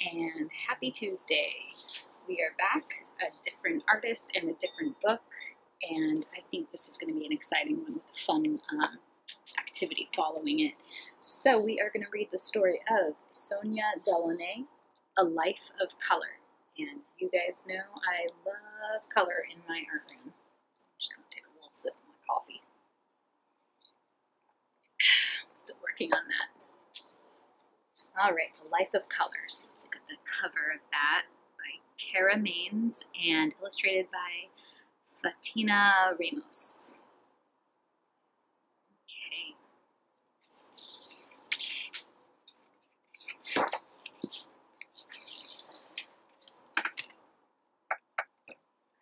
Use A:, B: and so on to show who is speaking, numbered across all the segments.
A: and happy Tuesday. We are back, a different artist and a different book, and I think this is going to be an exciting one with a fun um, activity following it. So, we are going to read the story of Sonia Delaunay, A Life of Color. And you guys know I love color in my art room. I'm just going to take a little sip of my coffee. Still working on that. All right, The Life of Colors. The cover of that by Cara Manes and illustrated by Fatinha Ramos. Okay.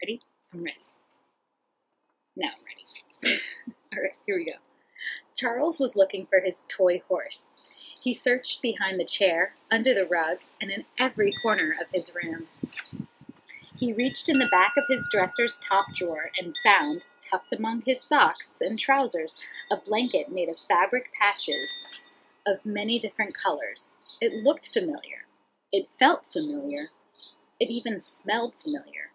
A: Ready? I'm ready. Now I'm ready. All right, here we go. Charles was looking for his toy horse. He searched behind the chair, under the rug, and in every corner of his room. He reached in the back of his dresser's top drawer and found, tucked among his socks and trousers, a blanket made of fabric patches of many different colors. It looked familiar. It felt familiar. It even smelled familiar,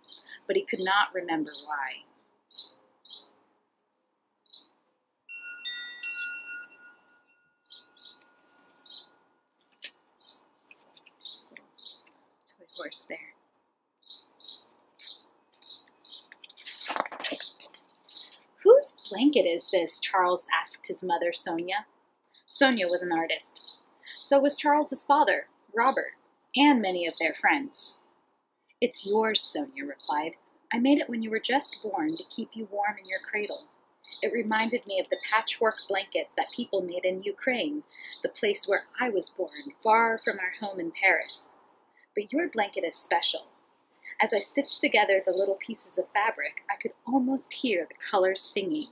A: but he could not remember why. There. Whose blanket is this? Charles asked his mother, Sonia. Sonia was an artist. So was Charles's father, Robert, and many of their friends. It's yours, Sonia replied. I made it when you were just born to keep you warm in your cradle. It reminded me of the patchwork blankets that people made in Ukraine, the place where I was born, far from our home in Paris. But your blanket is special. As I stitched together the little pieces of fabric, I could almost hear the colors singing.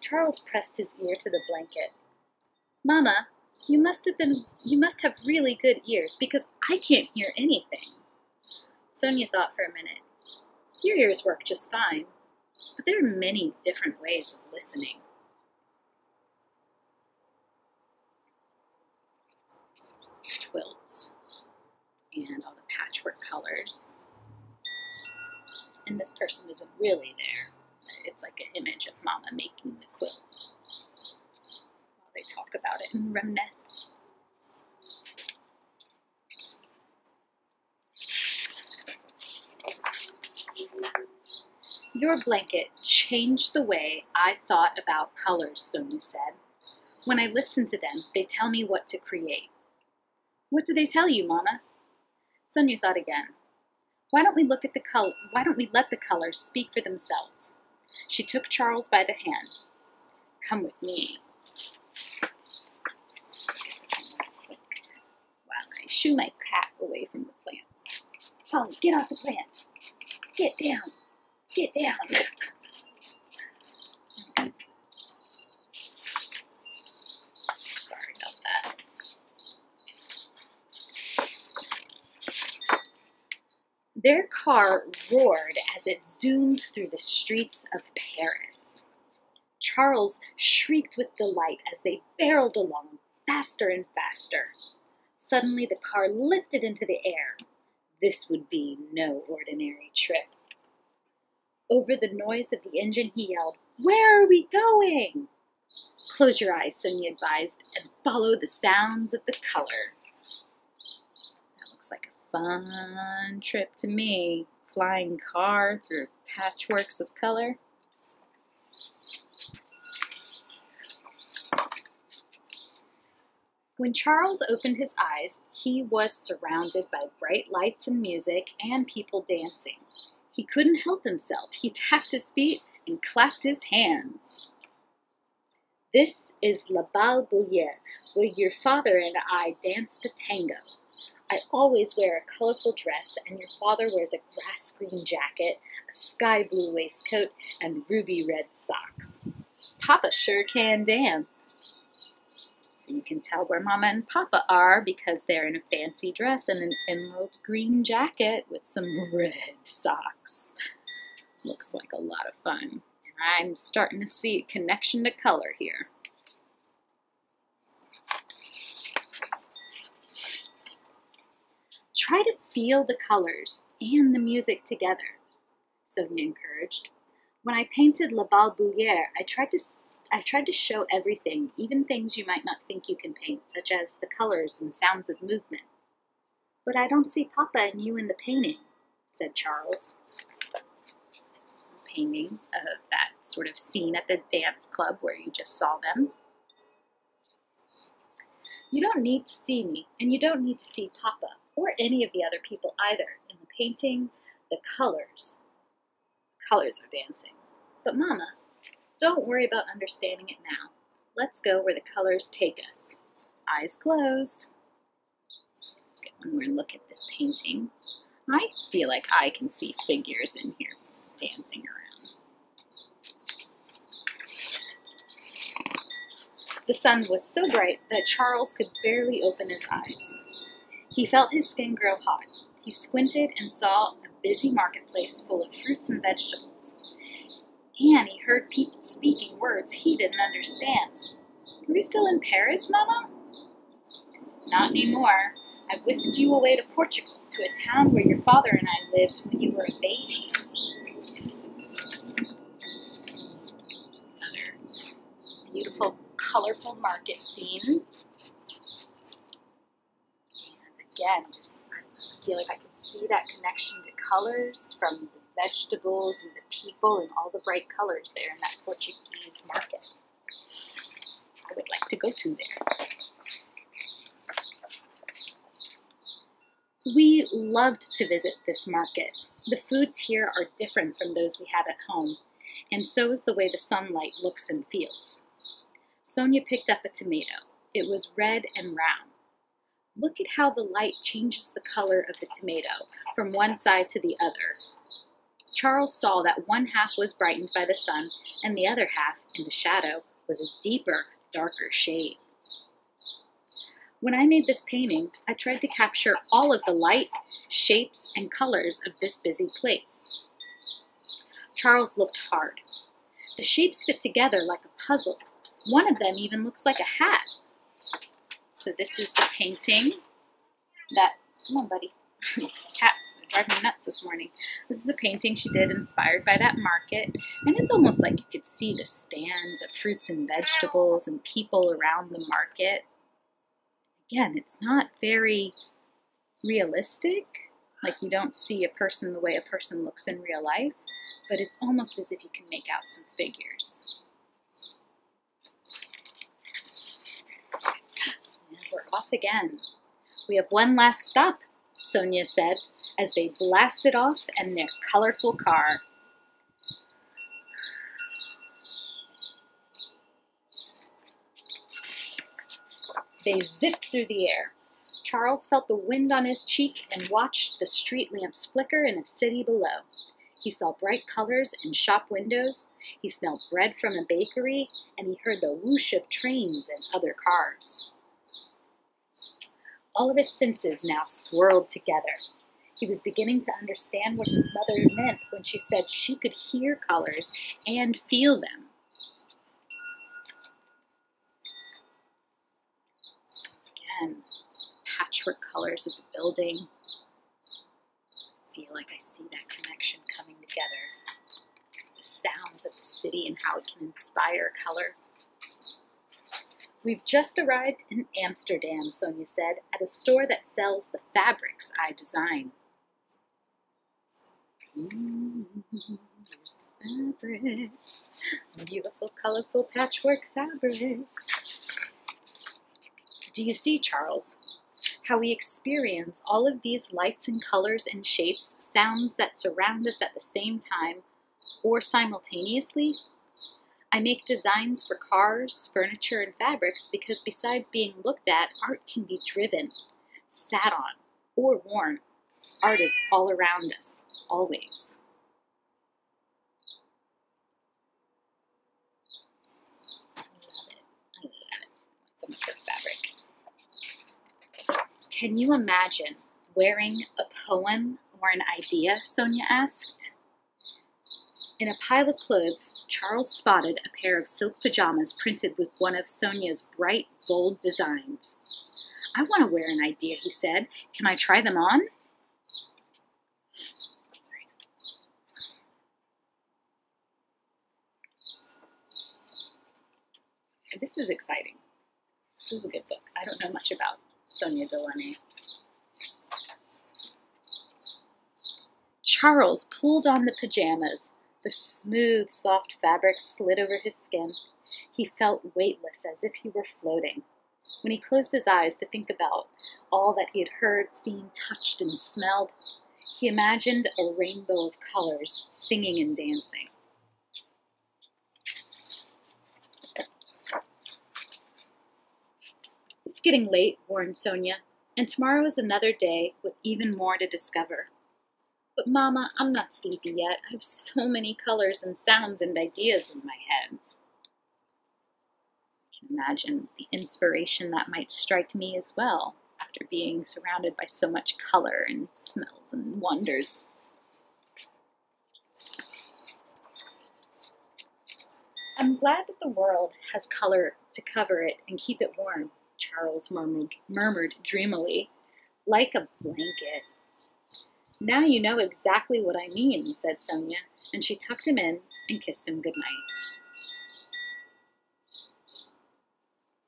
A: Charles pressed his ear to the blanket. Mama, you must have been you must have really good ears because I can't hear anything. Sonia thought for a minute. Your ears work just fine, but there are many different ways of listening. Quilts and all the patchwork colors. And this person isn't really there. It's like an image of Mama making the quilt. While they talk about it and reminisce. Your blanket changed the way I thought about colors, Sonia said. When I listen to them, they tell me what to create. What do they tell you, Mama? Sonia thought again. Why don't we look at the color? Why don't we let the colors speak for themselves? She took Charles by the hand. Come with me. While I shoo my cat away from the plants. Polly, get off the plants. Get down. Get down. Sorry about that. Their car roared as it zoomed through the streets of Paris. Charles shrieked with delight as they barreled along faster and faster. Suddenly, the car lifted into the air. This would be no ordinary trip. Over the noise of the engine, he yelled, Where are we going? Close your eyes, Sonia advised, and follow the sounds of the color. That looks like a fun trip to me. Flying car through patchworks of color. When Charles opened his eyes, he was surrounded by bright lights and music and people dancing. He couldn't help himself. He tapped his feet and clapped his hands. This is La Bal Bullier, where your father and I dance the tango. I always wear a colorful dress, and your father wears a grass green jacket, a sky blue waistcoat, and ruby red socks. Papa sure can dance. So you can tell where Mama and Papa are because they're in a fancy dress and an emerald green jacket with some red socks. Looks like a lot of fun. I'm starting to see a connection to color here. Try to feel the colors and the music together, Sonia encouraged. When I painted La Bruyere, I tried to I tried to show everything, even things you might not think you can paint, such as the colors and sounds of movement. But I don't see Papa and you in the painting, said Charles. Painting of that sort of scene at the dance club where you just saw them. You don't need to see me, and you don't need to see Papa, or any of the other people either. In the painting, the colors. Colors are dancing. But Mama, don't worry about understanding it now. Let's go where the colors take us. Eyes closed. Let's get one more look at this painting. I feel like I can see figures in here dancing around. The sun was so bright that Charles could barely open his eyes. He felt his skin grow hot. He squinted and saw a busy marketplace full of fruits and vegetables. And he heard people speaking words he didn't understand. Are we still in Paris, Mama? Not anymore. I've whisked you away to Portugal, to a town where your father and I lived when you were a baby. Another beautiful, colorful market scene. And again, just I feel like I can see that connection to colors from the vegetables and the people and all the bright colors there in that Portuguese market. I would like to go to there. We loved to visit this market. The foods here are different from those we have at home, and so is the way the sunlight looks and feels. Sonia picked up a tomato. It was red and round. Look at how the light changes the color of the tomato from one side to the other. Charles saw that one half was brightened by the sun, and the other half, in the shadow, was a deeper, darker shade. When I made this painting, I tried to capture all of the light, shapes, and colors of this busy place. Charles looked hard. The shapes fit together like a puzzle. One of them even looks like a hat. So this is the painting that, come on buddy, cats driving me nuts this morning. This is the painting she did inspired by that market, and it's almost like you could see the stands of fruits and vegetables and people around the market again, it's not very realistic. Like you don't see a person the way a person looks in real life, but it's almost as if you can make out some figures. And off again. We have one last stop, Sonia said as they blasted off in their colorful car. They zipped through the air. Charles felt the wind on his cheek and watched the street lamps flicker in a city below. He saw bright colors in shop windows, he smelled bread from a bakery, and he heard the whoosh of trains and other cars. All of his senses now swirled together. He was beginning to understand what his mother meant when she said she could hear colors and feel them. again, patchwork colors of the building. I feel like I see that connection coming together. The sounds of the city and how it can inspire color. We've just arrived in Amsterdam, Sonia said, at a store that sells the fabrics I design. Mm, there's the fabrics, beautiful, colorful patchwork fabrics. Do you see, Charles, how we experience all of these lights and colors and shapes, sounds that surround us at the same time or simultaneously? I make designs for cars, furniture, and fabrics because besides being looked at, art can be driven, sat on, or worn. Art is all around us, always. Love it. I love it. Can you imagine wearing a poem or an idea? Sonia asked. In a pile of clothes, Charles spotted a pair of silk pajamas printed with one of Sonia's bright, bold designs. I want to wear an idea, he said. Can I try them on? This is exciting. This is a good book. I don't know much about Sonia Delaunay. Charles pulled on the pajamas. The smooth, soft fabric slid over his skin. He felt weightless, as if he were floating. When he closed his eyes to think about all that he had heard, seen, touched, and smelled, he imagined a rainbow of colors singing and dancing. It's getting late, warned Sonia, and tomorrow is another day with even more to discover. But, Mama, I'm not sleepy yet. I have so many colors and sounds and ideas in my head. I can imagine the inspiration that might strike me as well after being surrounded by so much color and smells and wonders. I'm glad that the world has color to cover it and keep it warm, Charles murmured, murmured dreamily, like a blanket. Now you know exactly what I mean, said Sonia, and she tucked him in and kissed him goodnight.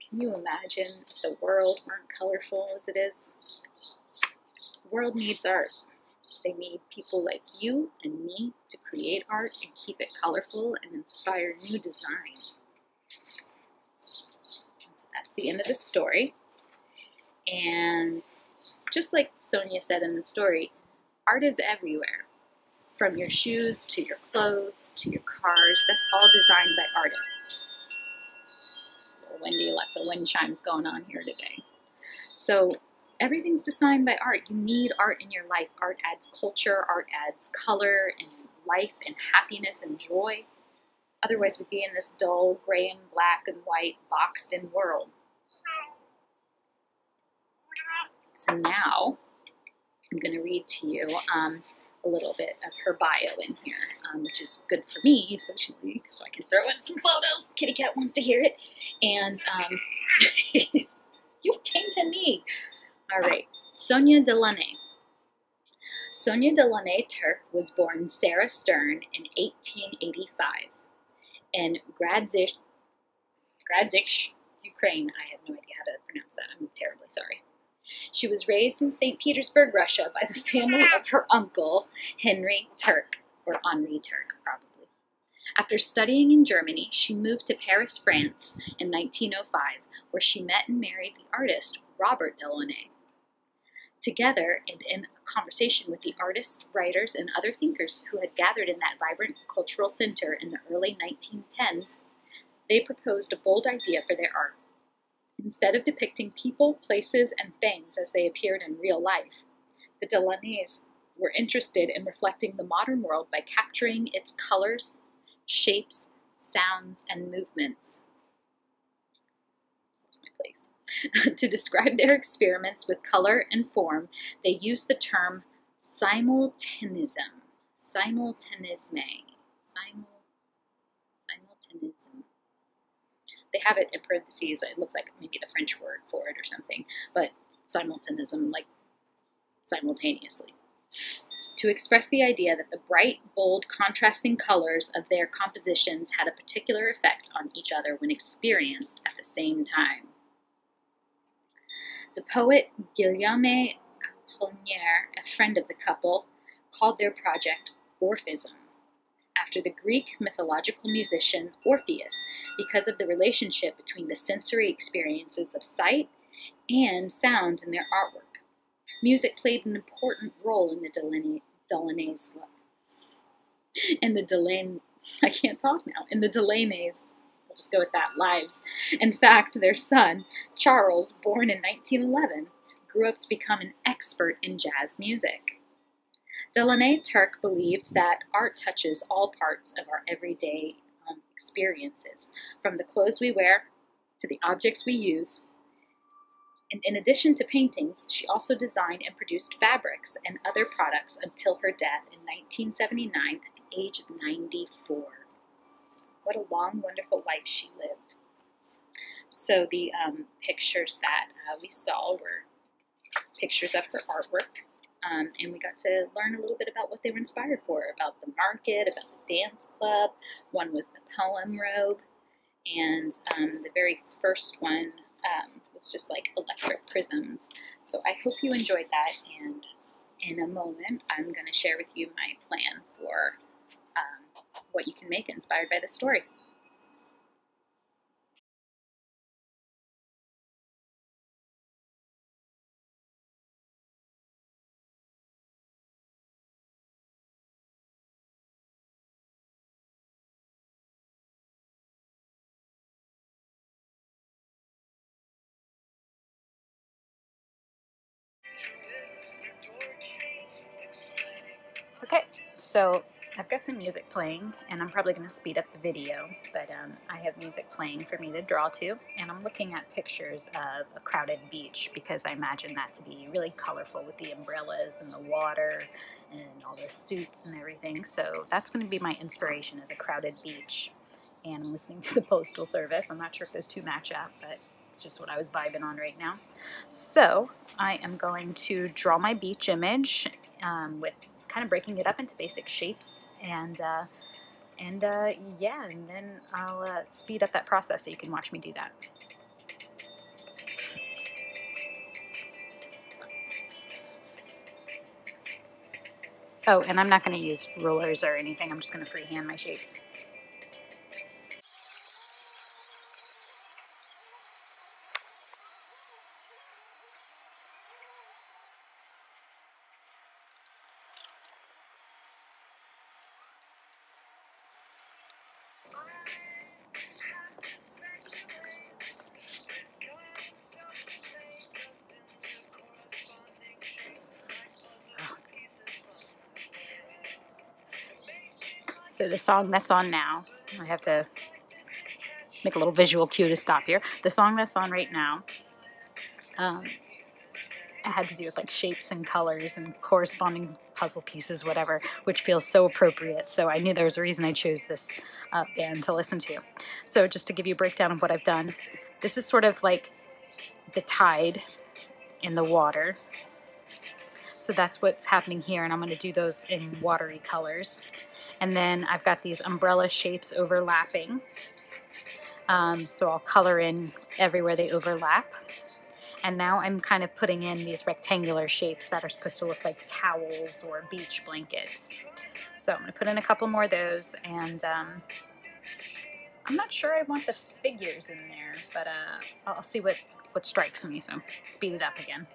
A: Can you imagine if the world weren't colorful as it is? The world needs art. They need people like you and me to create art and keep it colorful and inspire new design. So that's the end of the story. And just like Sonia said in the story, art is everywhere. From your shoes to your clothes to your cars, that's all designed by artists. It's a little windy, lots of wind chimes going on here today. So everything's designed by art. You need art in your life. Art adds culture, art adds color and life and happiness and joy. Otherwise, we'd be in this dull gray and black and white, boxed in world. So now I'm going to read to you um, a little bit of her bio in here, um, which is good for me, especially so I can throw in some photos. Kitty Cat wants to hear it. And um, you came to me. All right, Sonia Delaunay. Sonia Delaunay Terk was born Sarah Stern in 1885 in Gradzich, Ukraine. I have no idea how to pronounce that. I'm terribly sorry. She was raised in St. Petersburg, Russia, by the family of her uncle, Henry Terk, or Henri Terk, probably. After studying in Germany, she moved to Paris, France in 1905, where she met and married the artist Robert Delaunay. Together, and in conversation with the artists, writers, and other thinkers who had gathered in that vibrant cultural center in the early 1910s, they proposed a bold idea for their art Instead of depicting people, places, and things as they appeared in real life, the Delaunays were interested in reflecting the modern world by capturing its colors, shapes, sounds, and movements. my place. to describe their experiments with color and form, they used the term simultanism. Simultanisme. Simul, simultanism they have it in parentheses. It looks like maybe the French word for it or something, but simultanism, like simultaneously. To express the idea that the bright, bold, contrasting colors of their compositions had a particular effect on each other when experienced at the same time. The poet Guillaume Apollinaire, a friend of the couple, called their project Orphism after the Greek mythological musician Orpheus because of the relationship between the sensory experiences of sight and sound in their artwork. Music played an important role in the Delaney, Delaney's in the Delane I can't talk now in the Delaunay's I'll just go with that lives. In fact, their son Charles, born in 1911, grew up to become an expert in jazz music. Delaunay Terk believed that art touches all parts of our everyday um, experiences, from the clothes we wear to the objects we use. And in addition to paintings, she also designed and produced fabrics and other products until her death in 1979 at the age of 94. What a long, wonderful life she lived. So the um, pictures that uh, we saw were pictures of her artwork. Um, and we got to learn a little bit about what they were inspired for, about the market, about the dance club. One was the poem robe, and um, the very first one um, was just like electric prisms. So I hope you enjoyed that, and in a moment I'm going to share with you my plan for um, what you can make inspired by the story. So I've got some music playing, and I'm probably going to speed up the video, but um, I have music playing for me to draw to, and I'm looking at pictures of a crowded beach because I imagine that to be really colorful with the umbrellas and the water and all the suits and everything. So that's going to be my inspiration is a crowded beach. And I'm listening to the Postal Service. I'm not sure if those two match up, but it's just what I was vibing on right now. So I am going to draw my beach image um, with kind of breaking it up into basic shapes and uh, and uh, yeah, and then I'll uh, speed up that process so you can watch me do that. Oh, and I'm not going to use rulers or anything. I'm just going to freehand my shapes. So the song that's on now, I have to make a little visual cue to stop here. The song that's on right now, um, it had to do with like shapes and colors and corresponding puzzle pieces, whatever, which feels so appropriate. So I knew there was a reason I chose this uh, band to listen to. So just to give you a breakdown of what I've done, this is sort of like the tide in the water. So that's what's happening here, and I'm going to do those in watery colors. And then I've got these umbrella shapes overlapping. Um, so I'll color in everywhere they overlap. And now I'm kind of putting in these rectangular shapes that are supposed to look like towels or beach blankets. So I'm going to put in a couple more of those. And um, I'm not sure I want the figures in there, but uh, I'll see what, what strikes me. So speed it up again.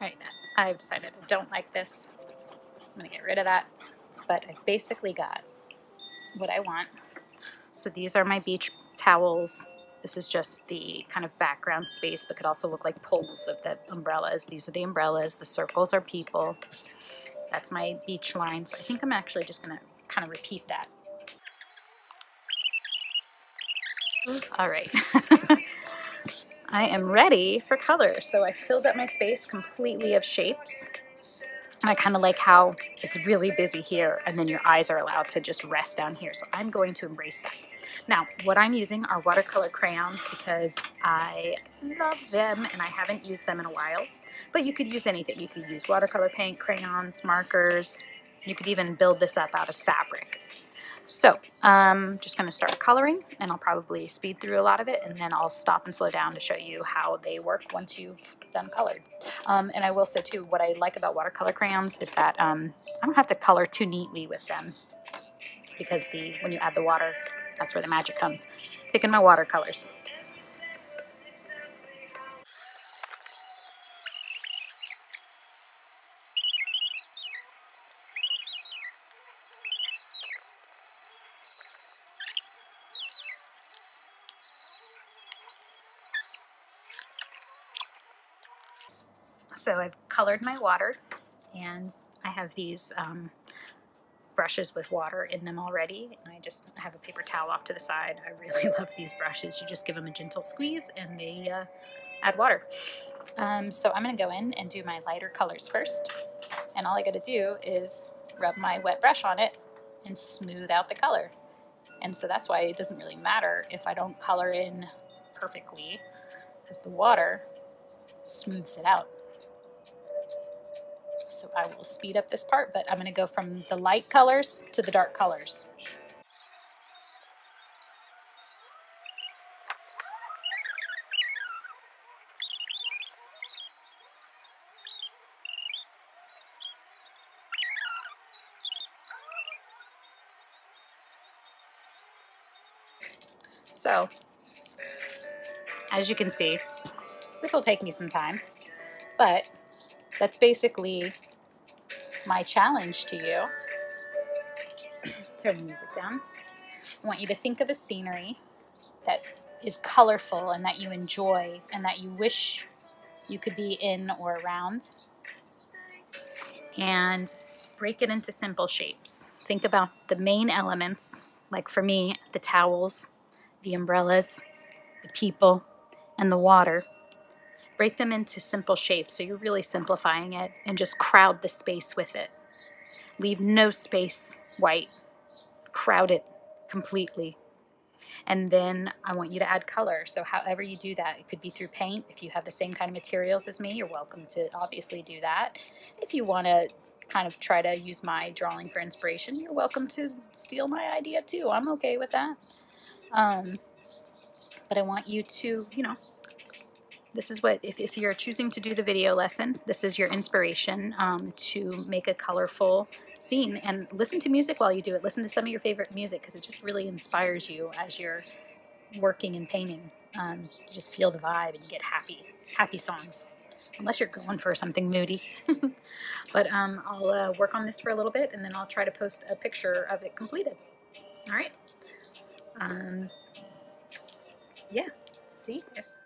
A: Alright, I've decided I don't like this. I'm going to get rid of that. But I've basically got what I want. So these are my beach towels. This is just the kind of background space, but could also look like poles of the umbrellas. These are the umbrellas. The circles are people. That's my beach line. So I think I'm actually just going to kind of repeat that. All right. I am ready for color. So I filled up my space completely of shapes. I kind of like how it's really busy here and then your eyes are allowed to just rest down here. So I'm going to embrace that. Now, what I'm using are watercolor crayons because I love them and I haven't used them in a while. But you could use anything. You could use watercolor paint, crayons, markers. You could even build this up out of fabric. So I'm um, just going to start coloring and I'll probably speed through a lot of it and then I'll stop and slow down to show you how they work once you've done colored. Um, and I will say too, what I like about watercolor crayons is that um, I don't have to color too neatly with them because the when you add the water, that's where the magic comes. Picking my watercolors. So I've colored my water and I have these um, brushes with water in them already. And I just have a paper towel off to the side. I really love these brushes. You just give them a gentle squeeze and they uh, add water. Um, so I'm going to go in and do my lighter colors first. And all I got to do is rub my wet brush on it and smooth out the color. And so that's why it doesn't really matter if I don't color in perfectly because the water smooths it out. I will speed up this part, but I'm going to go from the light colors to the dark colors. So, as you can see, this will take me some time, but that's basically my challenge to you. Turn the music down. I want you to think of a scenery that is colorful and that you enjoy and that you wish you could be in or around. And break it into simple shapes. Think about the main elements, like for me, the towels, the umbrellas, the people, and the water. Break them into simple shapes so you're really simplifying it and just crowd the space with it. Leave no space white. Crowd it completely. And then I want you to add color. So however you do that, it could be through paint. If you have the same kind of materials as me, you're welcome to obviously do that. If you want to kind of try to use my drawing for inspiration, you're welcome to steal my idea too. I'm okay with that. Um, but I want you to, you know, this is what, if, if you're choosing to do the video lesson, this is your inspiration um, to make a colorful scene. And listen to music while you do it. Listen to some of your favorite music because it just really inspires you as you're working and painting. Um, you just feel the vibe and you get happy, happy songs. Unless you're going for something moody. but um, I'll uh, work on this for a little bit and then I'll try to post a picture of it completed. All right. Um, yeah. See? It's